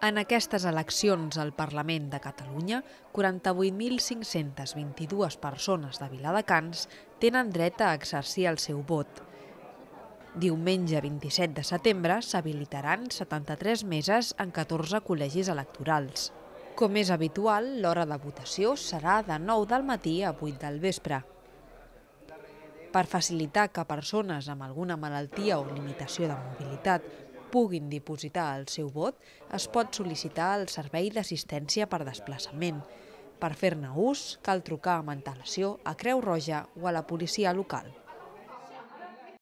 En aquestes eleccions al Parlament de Catalunya, 48.522 persones de Viladecans tenen dret a exercir el seu vot. Diumenge 27 de setembre s'habilitaran 73 meses en 14 col·legis electorals. Com és habitual, l'hora de votació serà de 9 del matí a 8 del vespre. Per facilitar que persones amb alguna malaltia o limitació de mobilitat puguin dipositar el seu vot, es pot sol·licitar el servei d'assistència per desplaçament. Per fer-ne ús, cal trucar amb antelació a Creu Roja o a la policia local.